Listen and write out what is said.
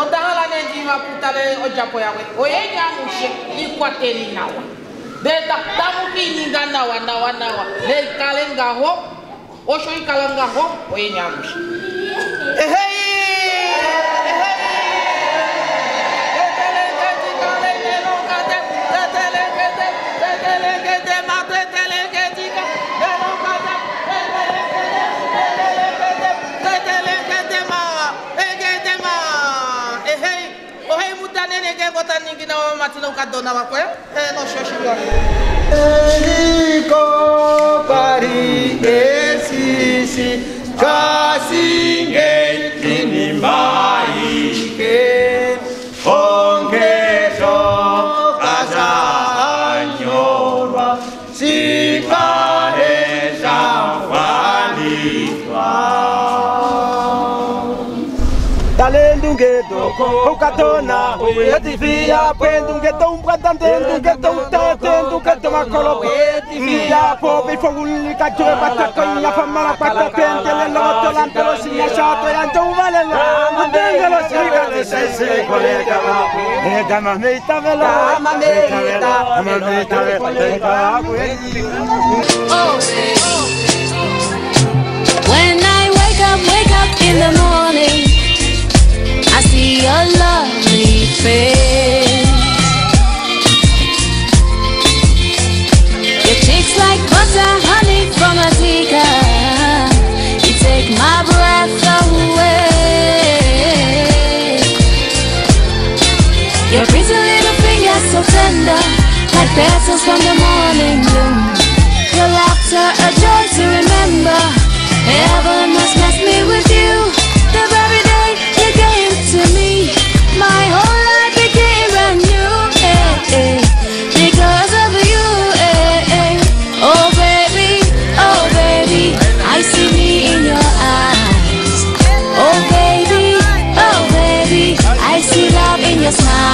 otahala neji vaputale onjapo yawe? Oyenya amushe ikwateli nawa. Nde tamukiininga nawa nawa nawa. Neikale ngaho osho ikala ngaho oyenya amushe ehei ninguém botar ninguém não matando o cadô na maconha. É, não xoxi, Ele compare esse, se casinguei, que me. Talendungedo ukatona etivia pendungedo umbratandendungedo utatendungedo makolo etivia po bifogulika joe batakonya famara pata pendele loto lantelo sinya shato yanto uvalela sese kolega vela vela When I wake up, wake up in the morning, your smile.